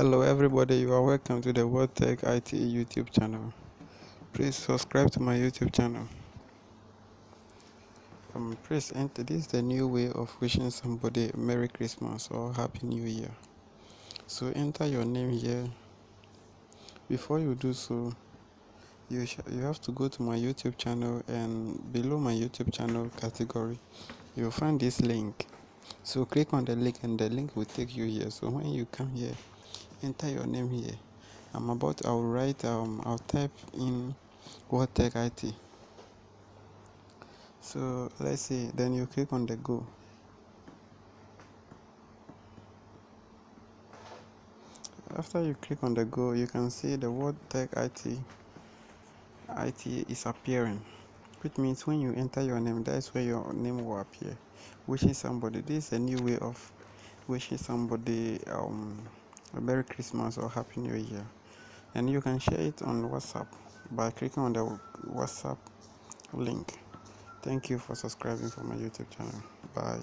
Hello, everybody. You are welcome to the World Tech IT YouTube channel. Please subscribe to my YouTube channel. Um, please enter. This is the new way of wishing somebody Merry Christmas or Happy New Year. So enter your name here. Before you do so, you you have to go to my YouTube channel and below my YouTube channel category, you'll find this link. So click on the link and the link will take you here. So when you come here, enter your name here. I'm about I'll write um I'll type in World Tech IT. So let's see, then you click on the go. After you click on the go, you can see the World Tech IT IT is appearing. Which means when you enter your name, that's where your name will appear. Wishing somebody this is a new way of wishing somebody um a Merry Christmas or Happy New Year. And you can share it on WhatsApp by clicking on the WhatsApp link. Thank you for subscribing for my YouTube channel. Bye.